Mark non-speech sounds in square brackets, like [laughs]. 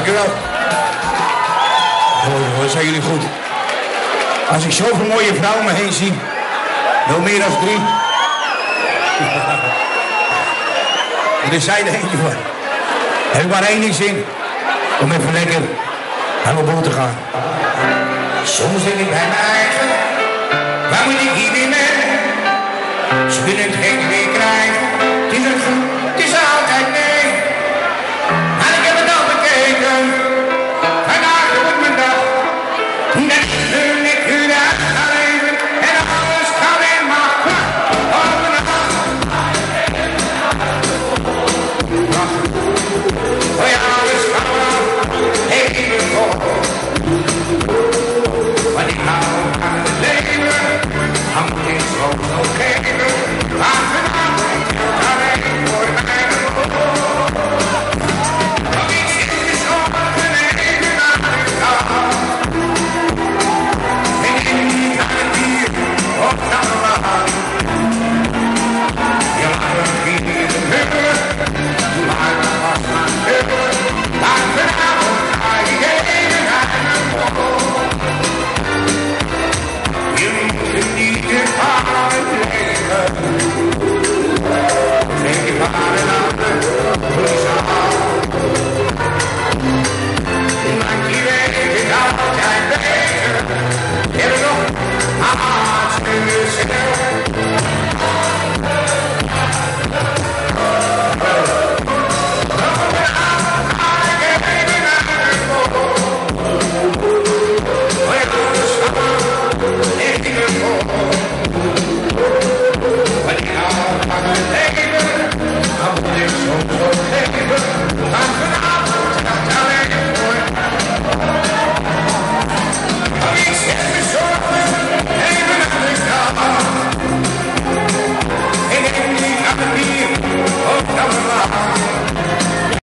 Dankjewel. Hoor, zijn jullie goed. Als ik zoveel mooie vrouwen me heen zie, wel meer dan drie. [laughs] er is zij er eentje van. Heb ik maar één ding zin. Om even lekker aan mijn boot te gaan. Soms denk ik bij mijn eigen, waar moet ik hier weer mee? Ze willen het geen weer krijgen,